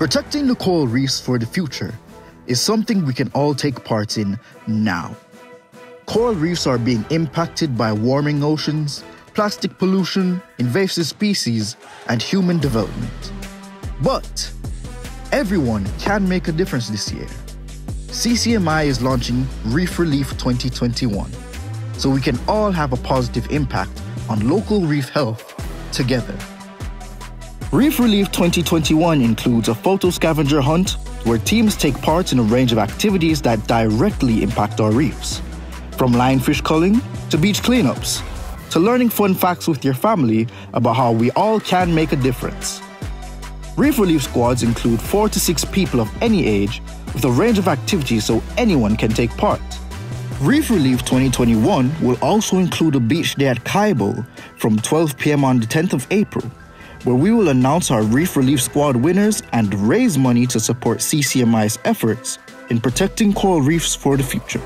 Protecting the coral reefs for the future is something we can all take part in now. Coral reefs are being impacted by warming oceans, plastic pollution, invasive species, and human development. But everyone can make a difference this year. CCMI is launching Reef Relief 2021, so we can all have a positive impact on local reef health together. Reef Relief 2021 includes a photo scavenger hunt where teams take part in a range of activities that directly impact our reefs. From lionfish culling to beach cleanups to learning fun facts with your family about how we all can make a difference. Reef Relief squads include four to six people of any age with a range of activities so anyone can take part. Reef Relief 2021 will also include a beach day at Kaibo from 12 p.m. on the 10th of April, where we will announce our Reef Relief Squad winners and raise money to support CCMI's efforts in protecting coral reefs for the future.